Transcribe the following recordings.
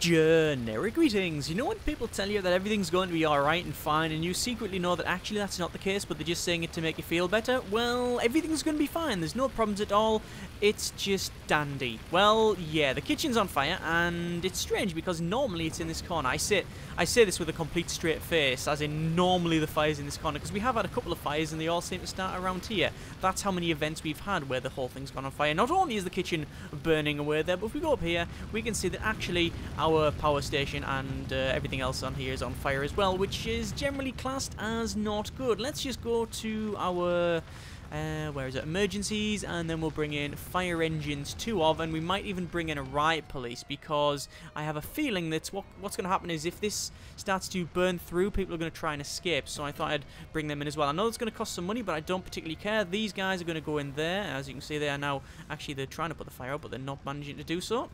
Generic greetings. You know when people tell you that everything's going to be alright and fine and you secretly know that actually that's not the case but they're just saying it to make you feel better? Well, everything's going to be fine. There's no problems at all. It's just dandy. Well, yeah, the kitchen's on fire and it's strange because normally it's in this corner. I say, I say this with a complete straight face as in normally the fire's in this corner because we have had a couple of fires and they all seem to start around here. That's how many events we've had where the whole thing's gone on fire. Not only is the kitchen burning away there, but if we go up here, we can see that actually our our power station and uh, everything else on here is on fire as well, which is generally classed as not good. Let's just go to our... Uh, where is it? Emergencies, and then we'll bring in fire engines, two of, and we might even bring in a riot police because I have a feeling that what, what's going to happen is if this starts to burn through, people are going to try and escape. So I thought I'd bring them in as well. I know it's going to cost some money, but I don't particularly care. These guys are going to go in there. As you can see, they are now actually they're trying to put the fire out, but they're not managing to do so.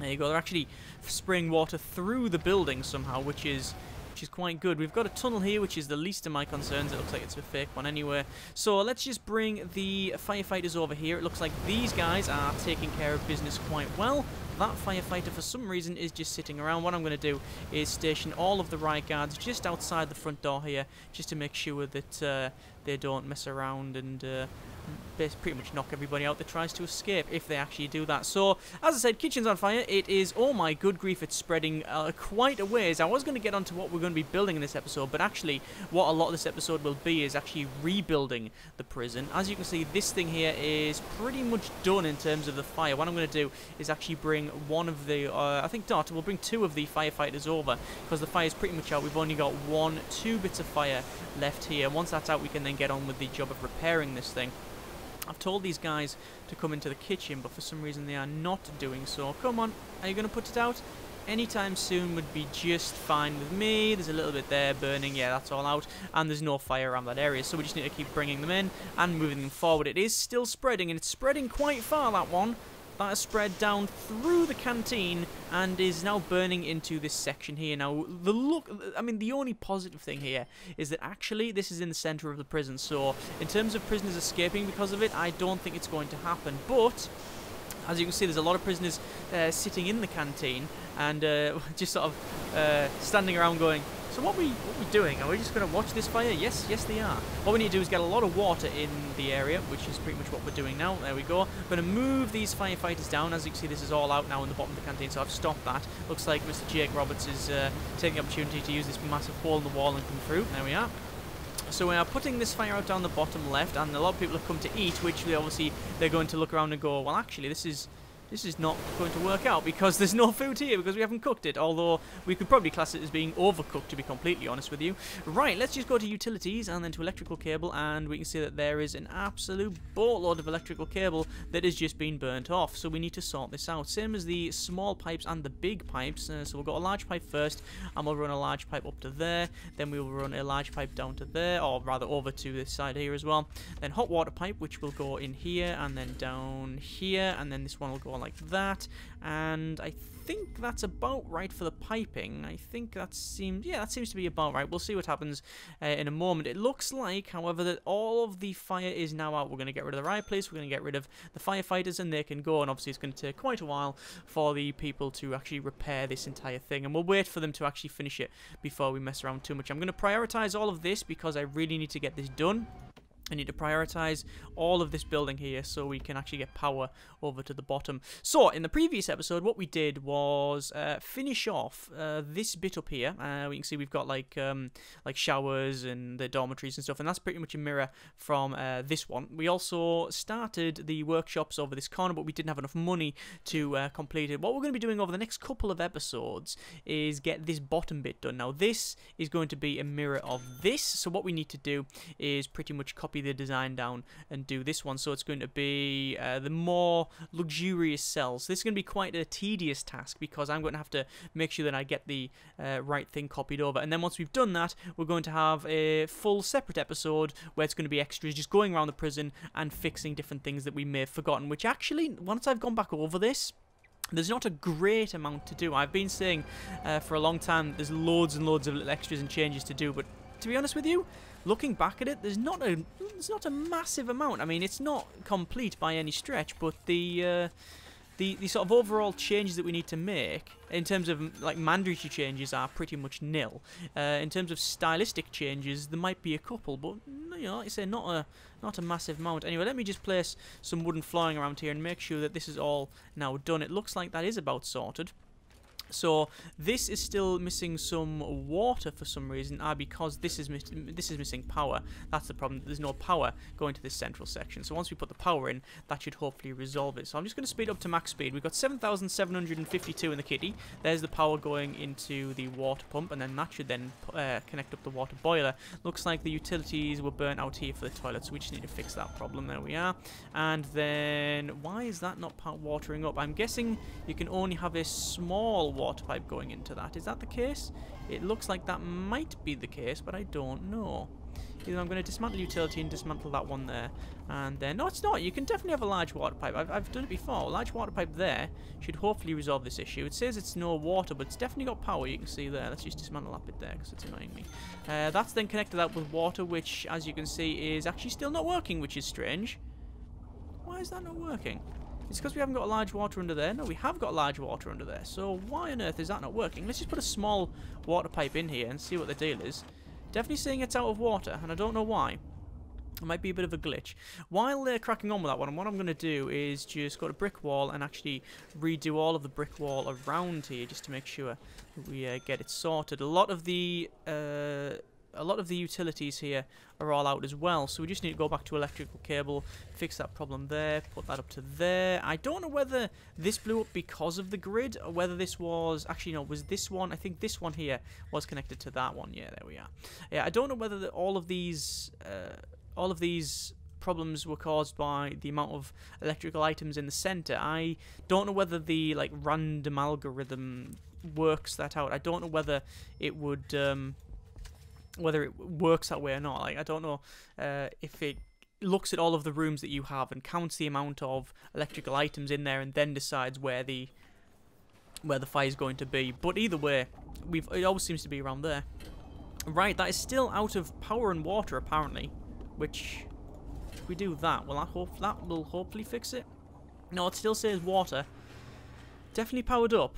There you go. They're actually spraying water through the building somehow, which is which is quite good. We've got a tunnel here, which is the least of my concerns. It looks like it's a fake one anyway. So let's just bring the firefighters over here. It looks like these guys are taking care of business quite well. That firefighter, for some reason, is just sitting around. What I'm going to do is station all of the riot guards just outside the front door here, just to make sure that uh, they don't mess around and uh, pretty much knock everybody out that tries to escape, if they actually do that. So, as I said, kitchen's on fire. It is, oh my good grief, it's spreading uh, quite a ways. I was going to get onto what we're going to be building in this episode, but actually, what a lot of this episode will be is actually rebuilding the prison. As you can see, this thing here is pretty much done in terms of the fire. What I'm going to do is actually bring one of the, uh, I think Dot, we'll bring two of the firefighters over, because the fire is pretty much out. We've only got one, two bits of fire left here. Once that's out, we can then get on with the job of repairing this thing. I've told these guys to come into the kitchen, but for some reason they are not doing so. Come on, are you going to put it out? Anytime soon would be just fine with me. There's a little bit there burning. Yeah, that's all out. And there's no fire around that area, so we just need to keep bringing them in and moving them forward. It is still spreading, and it's spreading quite far, that one that has spread down through the canteen and is now burning into this section here. Now, the look, I mean, the only positive thing here is that actually this is in the center of the prison. So, in terms of prisoners escaping because of it, I don't think it's going to happen. But, as you can see, there's a lot of prisoners uh, sitting in the canteen and uh, just sort of uh, standing around going, so what we what we doing? Are we just going to watch this fire? Yes, yes they are. What we need to do is get a lot of water in the area, which is pretty much what we're doing now. There we go. I'm going to move these firefighters down. As you can see, this is all out now in the bottom of the canteen, so I've stopped that. Looks like Mr. Jake Roberts is uh, taking the opportunity to use this massive hole in the wall and come through. There we are. So we are putting this fire out down the bottom left, and a lot of people have come to eat, which they obviously they're going to look around and go, well, actually, this is this is not going to work out because there's no food here because we haven't cooked it. Although we could probably class it as being overcooked to be completely honest with you. Right, let's just go to utilities and then to electrical cable and we can see that there is an absolute boatload of electrical cable that has just been burnt off. So we need to sort this out. Same as the small pipes and the big pipes. Uh, so we'll go a large pipe first and we'll run a large pipe up to there. Then we will run a large pipe down to there or rather over to this side here as well. Then hot water pipe which will go in here and then down here and then this one will go like that. And I think that's about right for the piping. I think that seems, yeah, that seems to be about right. We'll see what happens uh, in a moment. It looks like, however, that all of the fire is now out. We're going to get rid of the riot police. We're going to get rid of the firefighters, and they can go. And obviously, it's going to take quite a while for the people to actually repair this entire thing. And we'll wait for them to actually finish it before we mess around too much. I'm going to prioritize all of this because I really need to get this done. I need to prioritize all of this building here so we can actually get power over to the bottom. So, in the previous episode, what we did was uh, finish off uh, this bit up here. Uh, we can see we've got like um, like showers and the dormitories and stuff, and that's pretty much a mirror from uh, this one. We also started the workshops over this corner, but we didn't have enough money to uh, complete it. What we're going to be doing over the next couple of episodes is get this bottom bit done. Now, this is going to be a mirror of this, so what we need to do is pretty much copy the design down and do this one. So it's going to be uh, the more luxurious cells. This is going to be quite a tedious task because I'm going to have to make sure that I get the uh, right thing copied over. And then once we've done that, we're going to have a full separate episode where it's going to be extras just going around the prison and fixing different things that we may have forgotten. Which actually, once I've gone back over this, there's not a great amount to do. I've been saying uh, for a long time there's loads and loads of little extras and changes to do, but to be honest with you, looking back at it, there's not a there's not a massive amount. I mean, it's not complete by any stretch, but the uh, the, the sort of overall changes that we need to make in terms of like mandatory changes are pretty much nil. Uh, in terms of stylistic changes, there might be a couple, but you know, like I say, not a not a massive amount. Anyway, let me just place some wooden flooring around here and make sure that this is all now done. It looks like that is about sorted. So this is still missing some water for some reason, ah, because this is this is missing power. That's the problem. There's no power going to this central section. So once we put the power in, that should hopefully resolve it. So I'm just going to speed up to max speed. We've got 7,752 in the kitty. There's the power going into the water pump, and then that should then uh, connect up the water boiler. Looks like the utilities were burnt out here for the toilet, so we just need to fix that problem. There we are. And then why is that not watering up? I'm guessing you can only have a small water pipe going into that. Is that the case? It looks like that might be the case, but I don't know. Either I'm going to dismantle utility and dismantle that one there. And then, no it's not, you can definitely have a large water pipe. I've, I've done it before. A large water pipe there should hopefully resolve this issue. It says it's no water, but it's definitely got power, you can see there. Let's just dismantle that bit there, because it's annoying me. Uh, that's then connected up with water, which, as you can see, is actually still not working, which is strange. Why is that not working? It's because we haven't got a large water under there. No, we have got a large water under there. So why on earth is that not working? Let's just put a small water pipe in here and see what the deal is. Definitely saying it's out of water, and I don't know why. It might be a bit of a glitch. While they're cracking on with that one, what I'm going to do is just go to brick wall and actually redo all of the brick wall around here just to make sure we uh, get it sorted. A lot of the uh, a lot of the utilities here are all out as well so we just need to go back to electrical cable fix that problem there put that up to there. I don't know whether this blew up because of the grid or whether this was actually no was this one I think this one here was connected to that one. Yeah there we are. Yeah I don't know whether the, all of these uh, all of these problems were caused by the amount of electrical items in the center. I don't know whether the like random algorithm works that out. I don't know whether it would um, whether it works that way or not. Like I don't know uh, if it looks at all of the rooms that you have and counts the amount of electrical items in there and then decides where the where the fire is going to be. But either way, we've it always seems to be around there. Right, that is still out of power and water apparently, which if we do that, well, I hope that will hopefully fix it. No, it still says water. Definitely powered up.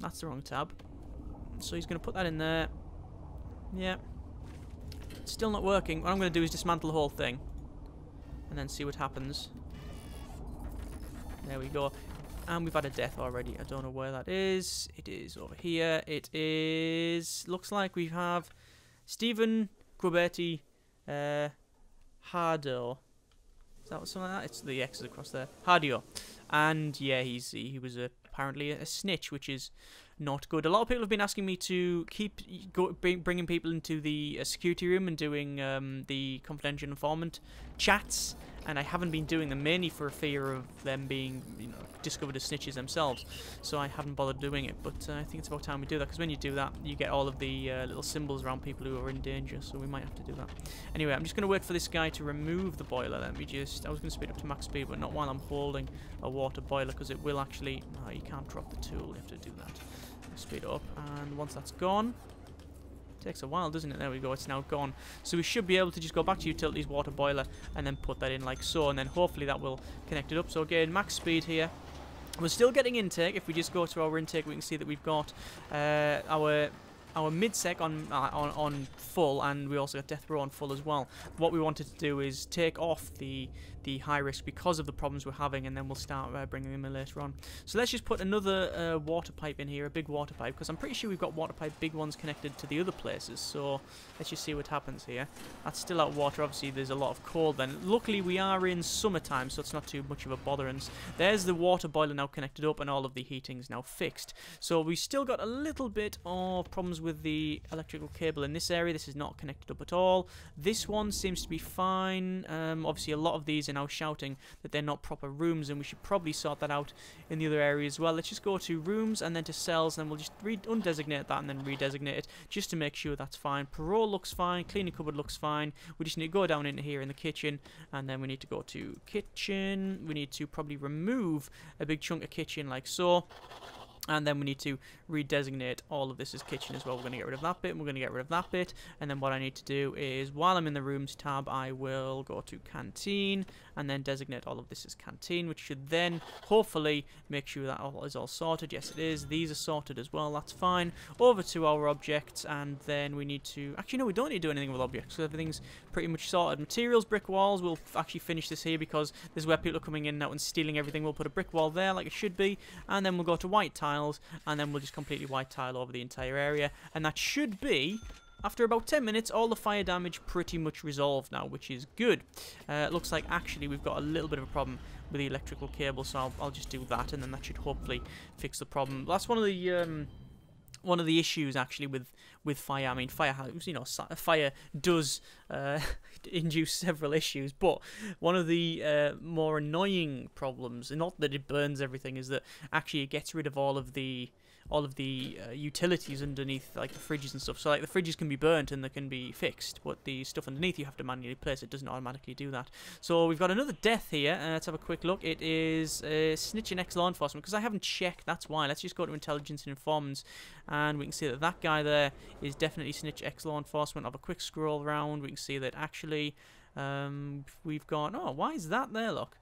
That's the wrong tab. So he's going to put that in there. Yeah, Still not working. What I'm going to do is dismantle the whole thing. And then see what happens. There we go. And we've had a death already. I don't know where that is. It is over here. It is... Looks like we have Stephen Grubetti uh, Hardo. Is that something like that? It's the X's across there. Hardio. And yeah, he's he was apparently a snitch, which is not good. A lot of people have been asking me to keep go, bringing people into the uh, security room and doing um, the confidential informant chats, and I haven't been doing them mainly for fear of them being you know discovered as snitches themselves. So I haven't bothered doing it, but uh, I think it's about time we do that because when you do that, you get all of the uh, little symbols around people who are in danger. So we might have to do that. Anyway, I'm just going to wait for this guy to remove the boiler. Let me just. I was going to speed up to max speed, but not while I'm holding a water boiler because it will actually. Oh, you can't drop the tool. You have to do that. Speed up, and once that's gone, takes a while, doesn't it? There we go, it's now gone. So we should be able to just go back to utilities water boiler and then put that in like so, and then hopefully that will connect it up. So again, max speed here. We're still getting intake. If we just go to our intake, we can see that we've got uh, our our mid-sec on, uh, on on full, and we also got death row on full as well. What we wanted to do is take off the the high risk because of the problems we're having, and then we'll start uh, bringing them in later on. So let's just put another uh, water pipe in here, a big water pipe, because I'm pretty sure we've got water pipe big ones connected to the other places. So let's just see what happens here. That's still out water. Obviously, there's a lot of cold. Then, luckily, we are in summertime, so it's not too much of a bother. And there's the water boiler now connected up, and all of the heating's now fixed. So we still got a little bit of problems with the electrical cable in this area. This is not connected up at all. This one seems to be fine. Um, obviously, a lot of these are now shouting that they're not proper rooms, and we should probably sort that out in the other area as well. Let's just go to rooms and then to cells, and we'll just undesignate that and then redesignate it just to make sure that's fine. Parole looks fine. Cleaning cupboard looks fine. We just need to go down into here in the kitchen, and then we need to go to kitchen. We need to probably remove a big chunk of kitchen like so. And then we need to redesignate all of this as kitchen as well. We're going to get rid of that bit, and we're going to get rid of that bit. And then what I need to do is, while I'm in the rooms tab, I will go to canteen, and then designate all of this as canteen, which should then, hopefully, make sure that all is all sorted. Yes, it is. These are sorted as well. That's fine. Over to our objects, and then we need to... Actually, no, we don't need to do anything with objects, so everything's pretty much sorted. Materials, brick walls, we'll actually finish this here, because this is where people are coming in now and stealing everything. We'll put a brick wall there, like it should be, and then we'll go to white tile tiles, and then we'll just completely white tile over the entire area. And that should be after about 10 minutes, all the fire damage pretty much resolved now, which is good. Uh, looks like actually we've got a little bit of a problem with the electrical cable, so I'll, I'll just do that, and then that should hopefully fix the problem. That's one of the... Um, one of the issues actually with with fire. I mean, fire you know fire does uh, induce several issues, but one of the uh, more annoying problems, not that it burns everything, is that actually it gets rid of all of the all of the uh, utilities underneath, like the fridges and stuff. So like the fridges can be burnt and they can be fixed, but the stuff underneath you have to manually place. It doesn't automatically do that. So we've got another death here. Uh, let's have a quick look. It is uh, snitching ex-law enforcement because I haven't checked. That's why. Let's just go to intelligence and informants, and we can see that that guy there is definitely snitch ex-law enforcement. Have a quick scroll around. We can see that actually um, we've got. Oh, why is that there? Look.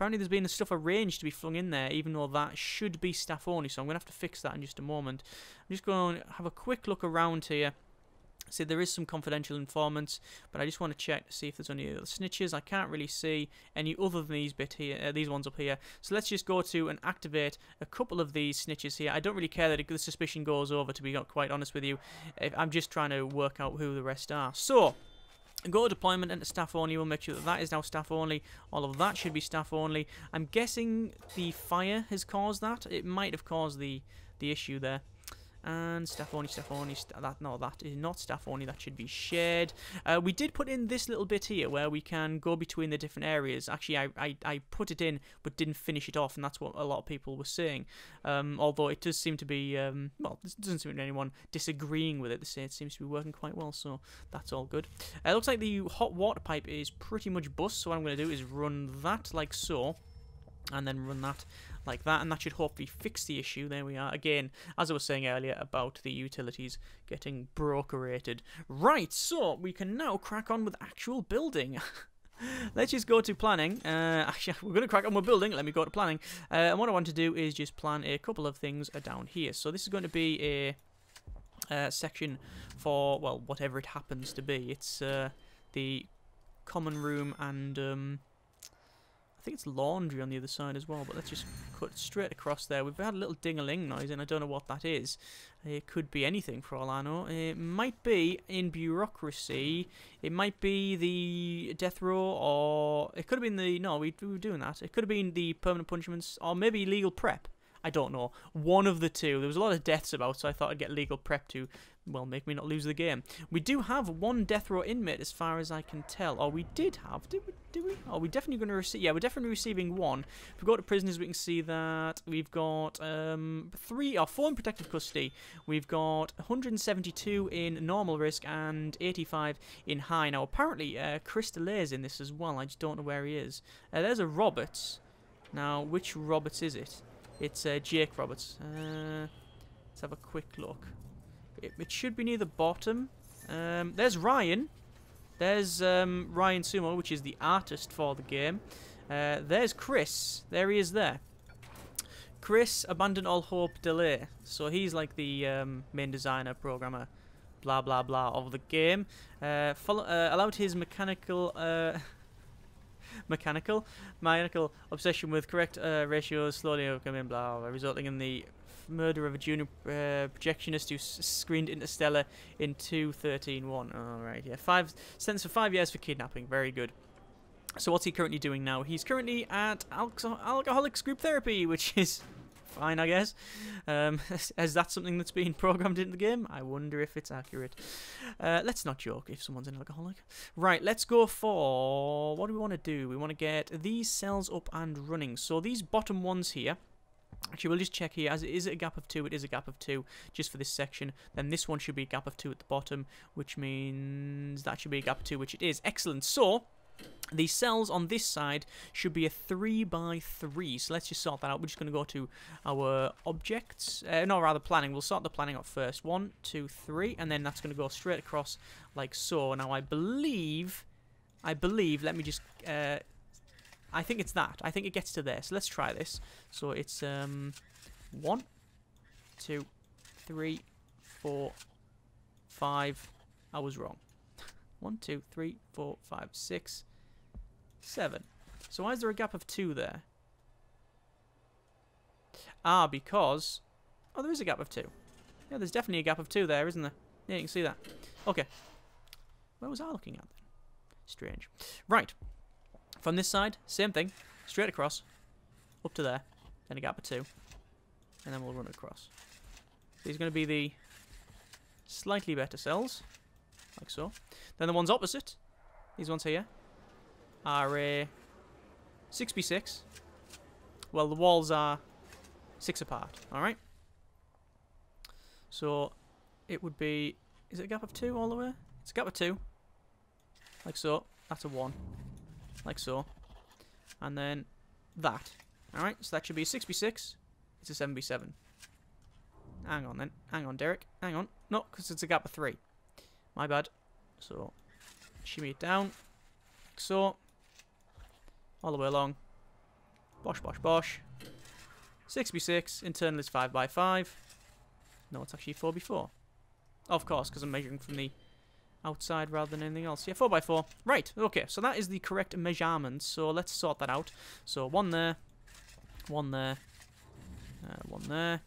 Apparently there's been a stuff arranged to be flung in there, even though that should be staff only, so I'm going to have to fix that in just a moment. I'm just going to have a quick look around here. See, there is some confidential informants, but I just want to check to see if there's any other snitches. I can't really see any other than these bit here, uh, these ones up here. So let's just go to and activate a couple of these snitches here. I don't really care that the suspicion goes over, to be quite honest with you. I'm just trying to work out who the rest are. So, Go deployment into staff only. We'll make sure that that is now staff only. All of that should be staff only. I'm guessing the fire has caused that. It might have caused the the issue there and staff only, only, st that no, that is not staff only, that should be shared. Uh, we did put in this little bit here where we can go between the different areas. Actually, I, I, I put it in but didn't finish it off, and that's what a lot of people were saying. Um, although it does seem to be, um, well, it doesn't seem to be anyone disagreeing with it. They say it seems to be working quite well, so that's all good. Uh, it looks like the hot water pipe is pretty much bust, so what I'm going to do is run that like so and then run that like that and that should hopefully fix the issue there we are again as I was saying earlier about the utilities getting brokerated right so we can now crack on with actual building Let's just go to planning. Uh, actually, we're going to crack on with building. Let me go to planning. Uh, and what I want to do is just plan a couple of things down here. So this is going to be a uh, section for, well, whatever it happens to be. It's uh, the common room and um, I think it's laundry on the other side as well, but let's just cut straight across there. We've had a little ding-a-ling noise, and I don't know what that is. It could be anything for all I know. It might be in bureaucracy. It might be the death row, or it could have been the... No, we, we were doing that. It could have been the permanent punishments, or maybe legal prep. I don't know. One of the two. There was a lot of deaths about, so I thought I'd get legal prep to, well, make me not lose the game. We do have one death row inmate, as far as I can tell. Or we did have. Did we? Did we? Oh, we're definitely going to receive. Yeah, we're definitely receiving one. If we go to prisoners, we can see that we've got um, three or four in protective custody. We've got 172 in normal risk and 85 in high. Now, apparently, uh, Chris is in this as well. I just don't know where he is. Uh, there's a Roberts. Now, which Roberts is it? It's uh, Jake Roberts. Uh, let's have a quick look. It, it, should be near the bottom. Um, there's Ryan. There's um, Ryan Sumo, which is the artist for the game. Uh, there's Chris. There he is there. Chris, abandon all hope, delay. So he's like the um, main designer, programmer, blah blah blah of the game. Uh, follow, uh, allowed his mechanical uh, mechanical, mechanical obsession with correct uh, ratios slowly coming, blah, blah, resulting in the murder of a junior uh, projectionist who screened Interstellar in 2131. Alright, yeah. Five, sentence for five years for kidnapping. Very good. So what's he currently doing now? He's currently at Alcoholics Group Therapy, which is fine, I guess. Um, is that something that's been programmed into the game? I wonder if it's accurate. Uh, let's not joke if someone's an alcoholic. Right, let's go for... What do we want to do? We want to get these cells up and running. So these bottom ones here... Actually, we'll just check here. As it is a gap of 2, it is a gap of 2 just for this section. Then this one should be a gap of 2 at the bottom, which means that should be a gap of 2, which it is. Excellent. So, the cells on this side should be a 3 by 3 so let's just sort that out. We're just going to go to our objects, uh, no rather planning, we'll sort the planning out first. One, two, three, and then that's going to go straight across like so. Now I believe, I believe, let me just, uh, I think it's that. I think it gets to there, so let's try this. So it's um, one, two, three, four, five, I was wrong. One, two, three, four, five, six, Seven. So why is there a gap of two there? Ah, because... Oh, there is a gap of two. Yeah, there's definitely a gap of two there, isn't there? Yeah, you can see that. Okay. Where was I looking at then? Strange. Right. From this side, same thing. Straight across. Up to there. Then a gap of two. And then we'll run across. These are going to be the slightly better cells. Like so. Then the ones opposite. These ones here are uh, 6b6. Well, the walls are six apart, alright? So, it would be... Is it a gap of two all the way? It's a gap of two. Like so. That's a one. Like so. And then that. Alright, so that should be a 6b6. It's a 7b7. Hang on then. Hang on, Derek. Hang on. No, because it's a gap of three. My bad. So, shimmy it down. Like so all the way along. Bosh, bosh, bosh. 6b6, internal is 5x5. No, it's actually 4b4. Of course, because I'm measuring from the outside rather than anything else. Yeah, 4x4. Right, okay, so that is the correct measurement. So let's sort that out. So one there, one there, uh, one there.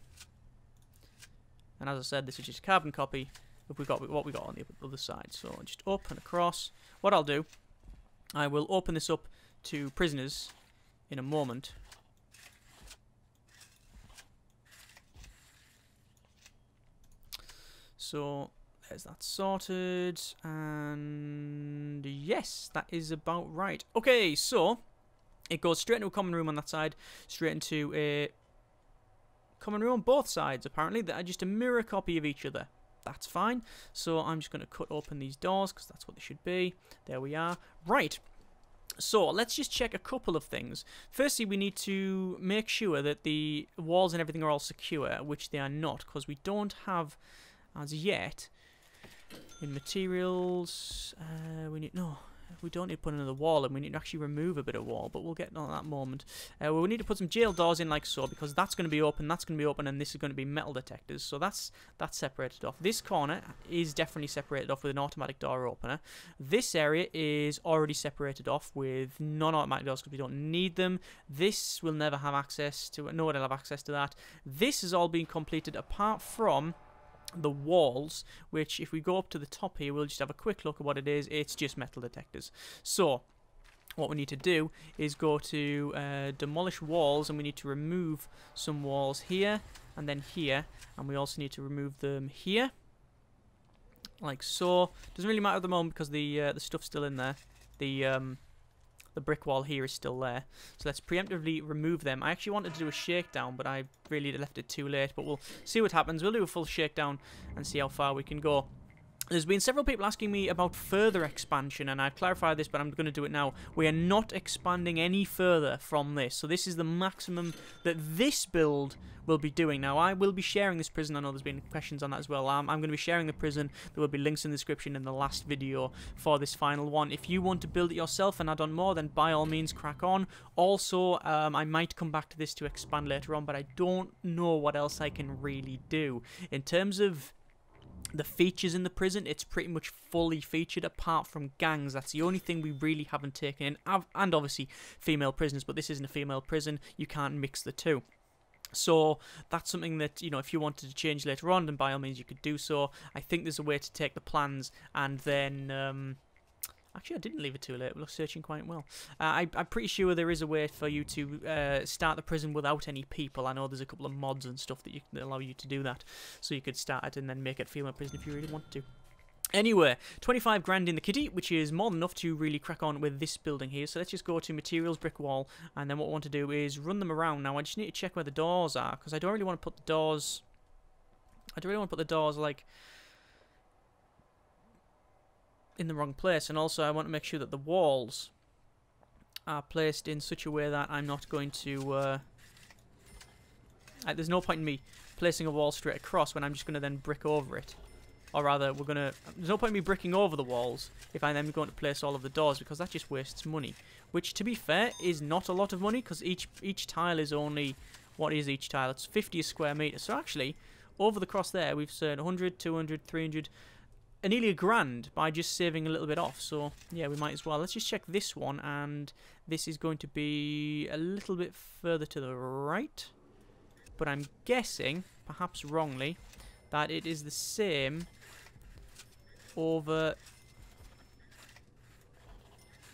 And as I said, this is just a carbon copy of we got what we got on the other side. So just up and across. What I'll do, I will open this up to prisoners in a moment. So there's that sorted, and yes, that is about right. Okay, so it goes straight into a common room on that side, straight into a common room on both sides, apparently. That are just a mirror copy of each other. That's fine. So I'm just going to cut open these doors, because that's what they should be. There we are. Right. So let's just check a couple of things. Firstly, we need to make sure that the walls and everything are all secure, which they are not, because we don't have, as yet, in materials, uh, we need, no, we don't need to put another wall and we need to actually remove a bit of wall, but we'll get on that moment. Uh, we need to put some jail doors in like so, because that's going to be open, that's going to be open, and this is going to be metal detectors. So that's that's separated off. This corner is definitely separated off with an automatic door opener. This area is already separated off with non-automatic doors because we don't need them. This will never have access to, no one will have access to that. This has all been completed apart from the walls, which if we go up to the top here, we'll just have a quick look at what it is. It's just metal detectors. So, what we need to do is go to uh, demolish walls and we need to remove some walls here and then here and we also need to remove them here like so doesn't really matter at the moment because the uh, the stuff's still in there the um, the brick wall here is still there. So let's preemptively remove them. I actually wanted to do a shakedown, but I really left it too late. But we'll see what happens. We'll do a full shakedown and see how far we can go. There's been several people asking me about further expansion, and I've clarified this, but I'm going to do it now. We are not expanding any further from this, so this is the maximum that this build will be doing. Now, I will be sharing this prison. I know there's been questions on that as well. I'm going to be sharing the prison. There will be links in the description in the last video for this final one. If you want to build it yourself and add on more, then by all means, crack on. Also, um, I might come back to this to expand later on, but I don't know what else I can really do. In terms of the features in the prison, it's pretty much fully featured apart from gangs. That's the only thing we really haven't taken in. And obviously female prisoners, but this isn't a female prison. You can't mix the two. So that's something that, you know, if you wanted to change later on, then by all means you could do so. I think there's a way to take the plans and then... Um, Actually, I didn't leave it too late. We're searching quite well. Uh, I, am pretty sure there is a way for you to uh, start the prison without any people. I know there's a couple of mods and stuff that, you, that allow you to do that. So you could start it and then make it female prison if you really want to. Anyway, 25 grand in the kitty, which is more than enough to really crack on with this building here. So let's just go to materials, brick wall, and then what I want to do is run them around. Now, I just need to check where the doors are, because I don't really want to put the doors... I don't really want to put the doors, like, in the wrong place. And also I want to make sure that the walls are placed in such a way that I'm not going to... Uh, there's no point in me placing a wall straight across when I'm just going to then brick over it. Or rather, we're going to... There's no point in me bricking over the walls if I'm then going to place all of the doors because that just wastes money. Which, to be fair, is not a lot of money because each, each tile is only... What is each tile? It's 50 square metre. So actually, over the cross there, we've said 100, 200, 300... Nearly a grand by just saving a little bit off. So, yeah, we might as well. Let's just check this one. And this is going to be a little bit further to the right. But I'm guessing, perhaps wrongly, that it is the same over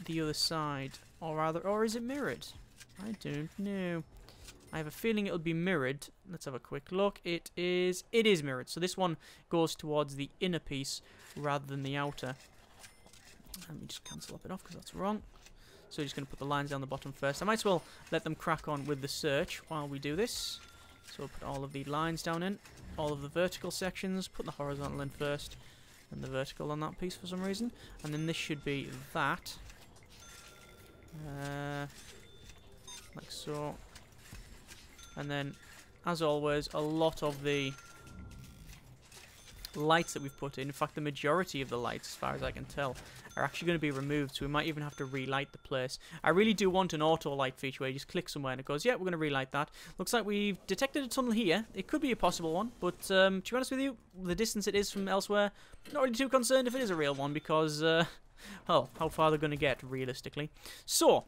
the other side. Or rather, or is it mirrored? I don't know. I have a feeling it'll be mirrored. Let's have a quick look. It is it is mirrored. So this one goes towards the inner piece rather than the outer. Let me just cancel up it off because that's wrong. So just going to put the lines down the bottom first. I might as well let them crack on with the search while we do this. So we'll put all of the lines down in, all of the vertical sections, put the horizontal in first, and the vertical on that piece for some reason. And then this should be that. Uh, like so. And then, as always, a lot of the lights that we've put in, in fact the majority of the lights as far as I can tell, are actually going to be removed so we might even have to relight the place. I really do want an auto light feature where you just click somewhere and it goes, yeah, we're going to relight that. Looks like we've detected a tunnel here. It could be a possible one, but um, to be honest with you, the distance it is from elsewhere, not really too concerned if it is a real one because, uh, well, how far they're going to get realistically. So,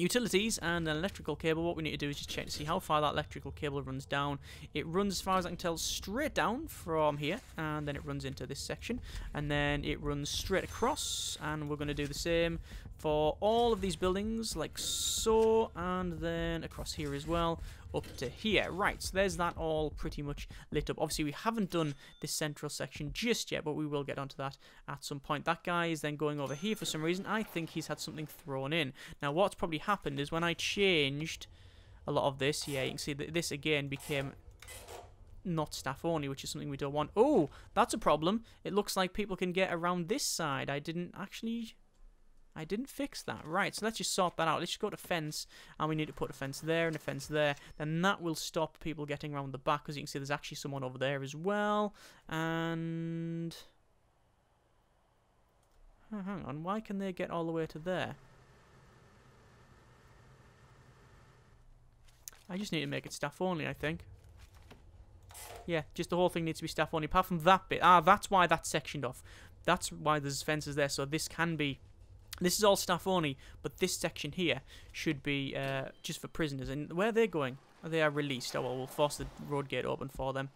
Utilities and an electrical cable, what we need to do is just check to see how far that electrical cable runs down. It runs, as far as I can tell, straight down from here, and then it runs into this section, and then it runs straight across, and we're going to do the same for all of these buildings, like so, and then across here as well, up to here. Right, so there's that all pretty much lit up. Obviously, we haven't done this central section just yet, but we will get onto that at some point. That guy is then going over here for some reason. I think he's had something thrown in. Now, what's probably happened is when I changed a lot of this, yeah, you can see that this again became not staff only, which is something we don't want. Oh, that's a problem. It looks like people can get around this side. I didn't actually I didn't fix that. Right, so let's just sort that out. Let's just go to fence, and we need to put a fence there and a fence there. Then that will stop people getting around the back, because you can see there's actually someone over there as well. And... Oh, hang on, why can they get all the way to there? I just need to make it staff only, I think. Yeah, just the whole thing needs to be staff only, apart from that bit. Ah, that's why that's sectioned off. That's why there's fences there, so this can be this is all staff only, but this section here should be uh, just for prisoners. And where they're going, they are released. Oh well, we'll force the road gate open for them.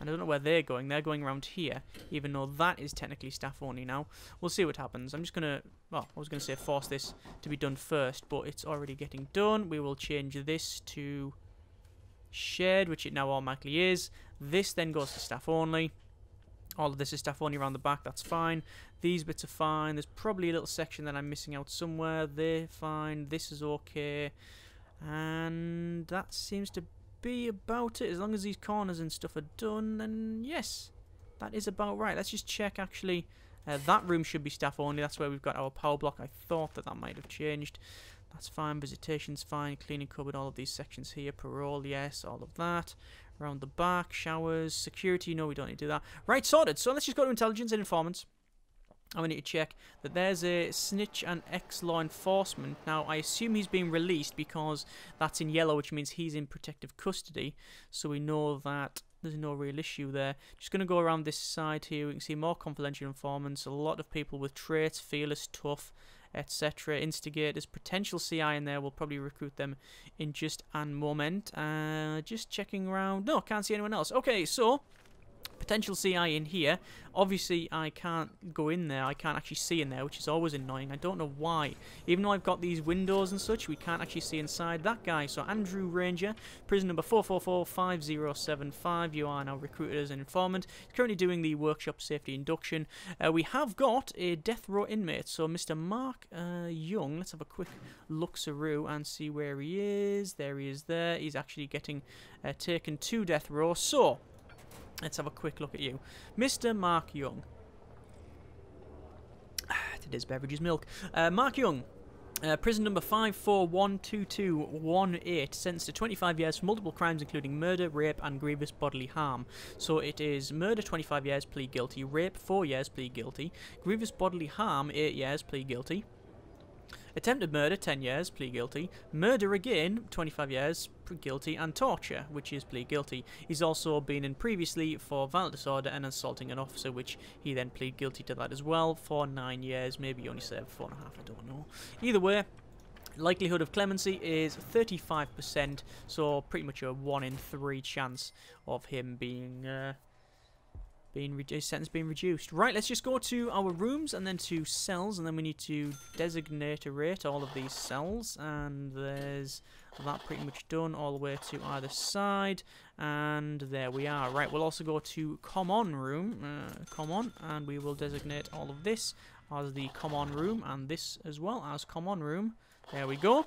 And I don't know where they're going. They're going around here, even though that is technically staff only now. We'll see what happens. I'm just going to, well, I was going to say force this to be done first, but it's already getting done. We will change this to shared, which it now automatically is. This then goes to staff only. All of this is staff only around the back, that's fine. These bits are fine. There's probably a little section that I'm missing out somewhere. They're fine. This is okay. And that seems to be about it. As long as these corners and stuff are done, then yes, that is about right. Let's just check, actually. Uh, that room should be staff only. That's where we've got our power block. I thought that that might have changed. That's fine. Visitation's fine. Cleaning cupboard. All of these sections here. Parole, yes. All of that. Around the back. Showers. Security. No, we don't need to do that. Right, sorted. So let's just go to intelligence and informants. We need to check that there's a snitch and ex-law enforcement. Now, I assume he's being released because that's in yellow, which means he's in protective custody. So we know that there's no real issue there. Just going to go around this side here. We can see more confidential informants. A lot of people with traits, fearless, tough, etc. Instigators, potential CI in there. We'll probably recruit them in just a moment. Uh, just checking around. No, can't see anyone else. Okay, so potential CI in here. Obviously, I can't go in there. I can't actually see in there, which is always annoying. I don't know why. Even though I've got these windows and such, we can't actually see inside that guy. So, Andrew Ranger, prison number 4445075. You are now recruited as an informant. He's currently doing the workshop safety induction. Uh, we have got a death row inmate. So, Mr. Mark uh, Young. Let's have a quick look through and see where he is. There he is there. He's actually getting uh, taken to death row. So, Let's have a quick look at you. Mr. Mark Young. Today's beverage is milk. Uh, Mark Young. Uh, prison number 5412218 sentenced to 25 years for multiple crimes including murder, rape, and grievous bodily harm. So it is murder 25 years, plead guilty, rape 4 years, plead guilty, grievous bodily harm 8 years, plead guilty, Attempted murder, 10 years, plea guilty. Murder again, 25 years, guilty. And torture, which is plea guilty. He's also been in previously for violent disorder and assaulting an officer, which he then plead guilty to that as well for 9 years. Maybe only served 4.5, I don't know. Either way, likelihood of clemency is 35%, so pretty much a 1 in 3 chance of him being... Uh, being sentence being reduced. Right, let's just go to our rooms and then to cells, and then we need to designate a rate all of these cells, and there's that pretty much done all the way to either side, and there we are. Right, we'll also go to common room, uh, common, and we will designate all of this as the common room, and this as well as common room. There we go.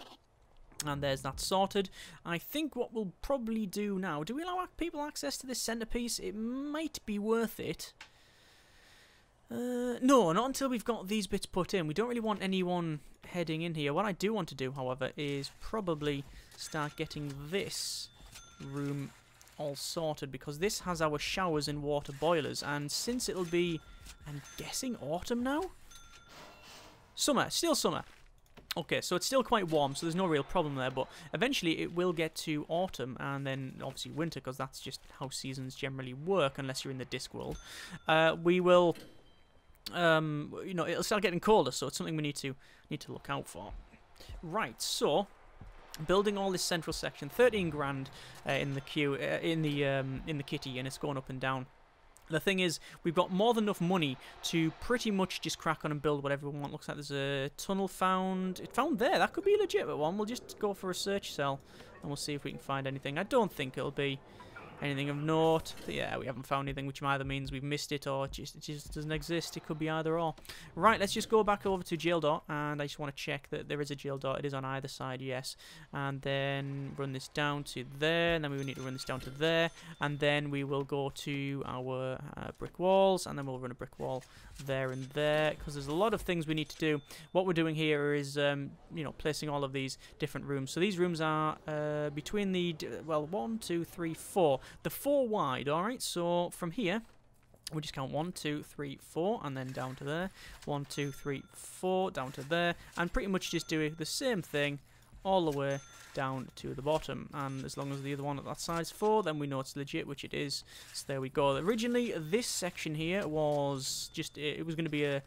And there's that sorted. I think what we'll probably do now... Do we allow people access to this centerpiece? It might be worth it. Uh, no, not until we've got these bits put in. We don't really want anyone heading in here. What I do want to do, however, is probably start getting this room all sorted because this has our showers and water boilers and since it'll be, I'm guessing autumn now? Summer, still summer. Okay, so it's still quite warm, so there's no real problem there, but eventually it will get to autumn and then obviously winter, because that's just how seasons generally work, unless you're in the Discworld. Uh, we will, um, you know, it'll start getting colder, so it's something we need to need to look out for. Right, so building all this central section, 13 grand uh, in the queue, uh, in the um, in the kitty, and it's going up and down. The thing is, we've got more than enough money to pretty much just crack on and build whatever we want. Looks like there's a tunnel found. It found there. That could be a legitimate one. We'll just go for a search cell and we'll see if we can find anything. I don't think it'll be anything of note. But yeah, we haven't found anything, which either means we've missed it or it just, it just doesn't exist. It could be either or. Right, let's just go back over to jail dot, and I just want to check that there is a jail dot. It is on either side, yes. And then run this down to there, and then we need to run this down to there, and then we will go to our uh, brick walls, and then we'll run a brick wall there and there, because there's a lot of things we need to do. What we're doing here is, um, you know, placing all of these different rooms. So these rooms are uh, between the, well, one, two, three, four the four wide, alright? So from here, we just count one, two, three, four, and then down to there. One, two, three, four, down to there. And pretty much just doing the same thing all the way down to the bottom. And as long as the other one at that size four, then we know it's legit, which it is. So there we go. Originally, this section here was just, it was going to be a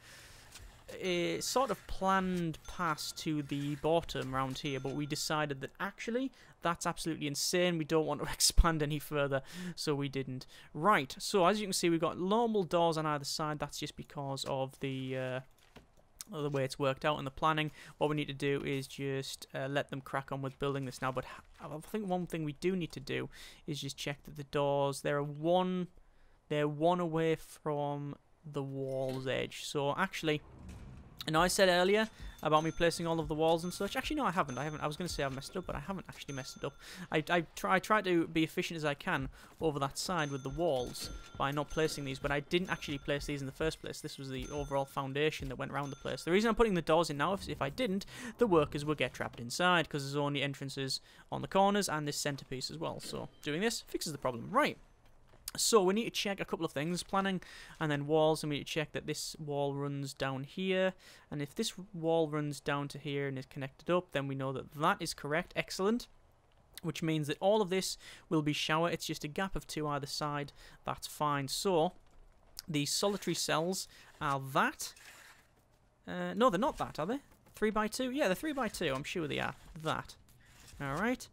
a sort of planned pass to the bottom around here, but we decided that actually that's absolutely insane. We don't want to expand any further, so we didn't. Right, so as you can see, we've got normal doors on either side. That's just because of the... Uh, the way it's worked out in the planning. What we need to do is just uh, let them crack on with building this now. But I think one thing we do need to do is just check that the doors, they're one, they're one away from the wall's edge. So actually, and I said earlier about me placing all of the walls and such. Actually, no, I haven't. I haven't. I was going to say I've messed it up, but I haven't actually messed it up. I, I, try, I try to be efficient as I can over that side with the walls by not placing these, but I didn't actually place these in the first place. This was the overall foundation that went around the place. The reason I'm putting the doors in now, if, if I didn't, the workers would get trapped inside because there's only entrances on the corners and this centerpiece as well. So doing this fixes the problem. Right. So we need to check a couple of things, planning and then walls, and we need to check that this wall runs down here, and if this wall runs down to here and is connected up, then we know that that is correct, excellent, which means that all of this will be shower, it's just a gap of two either side, that's fine. So, the solitary cells are that, uh, no they're not that, are they? 3 by 2 Yeah, they're 3 by 2 I'm sure they are, that. Alright,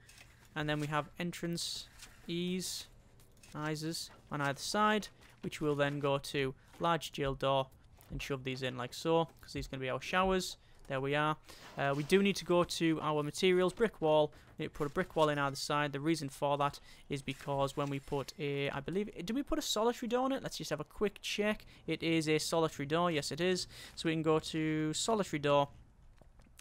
and then we have entrance ease, Ises on either side, which will then go to large jail door and shove these in like so, because these are going to be our showers. There we are. Uh, we do need to go to our materials, brick wall. We need to put a brick wall in either side. The reason for that is because when we put a, I believe, did we put a solitary door on it? Let's just have a quick check. It is a solitary door. Yes, it is. So we can go to solitary door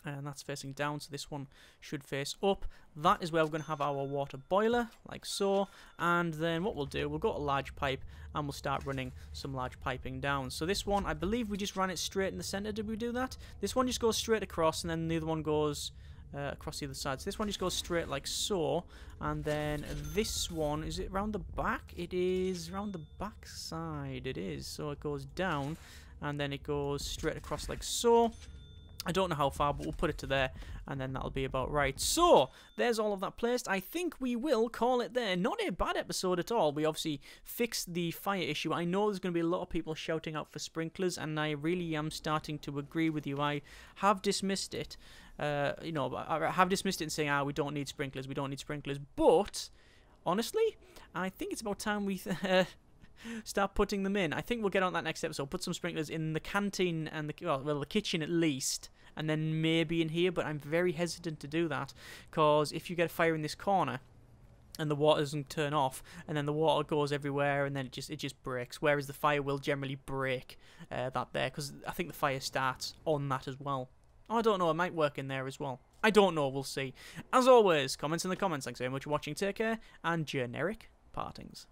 and that's facing down so this one should face up that is where we're going to have our water boiler like so and then what we'll do we'll go to large pipe and we'll start running some large piping down so this one I believe we just ran it straight in the center did we do that this one just goes straight across and then the other one goes uh, across the other side. So this one just goes straight like so, and then this one, is it around the back? It is around the back side, it is. So it goes down, and then it goes straight across like so. I don't know how far, but we'll put it to there, and then that'll be about right. So, there's all of that placed. I think we will call it there. Not a bad episode at all. We obviously fixed the fire issue. I know there's going to be a lot of people shouting out for sprinklers, and I really am starting to agree with you. I have dismissed it. Uh, you know, I have dismissed it and saying, ah, we don't need sprinklers, we don't need sprinklers. But, honestly, I think it's about time we... Start putting them in. I think we'll get on that next episode. Put some sprinklers in the canteen and the well, well the kitchen at least, and then maybe in here. But I'm very hesitant to do that because if you get a fire in this corner and the water doesn't turn off, and then the water goes everywhere, and then it just it just breaks. Whereas the fire will generally break uh, that there because I think the fire starts on that as well. Oh, I don't know. It might work in there as well. I don't know. We'll see. As always, comments in the comments. Thanks very much for watching. Take care and generic partings.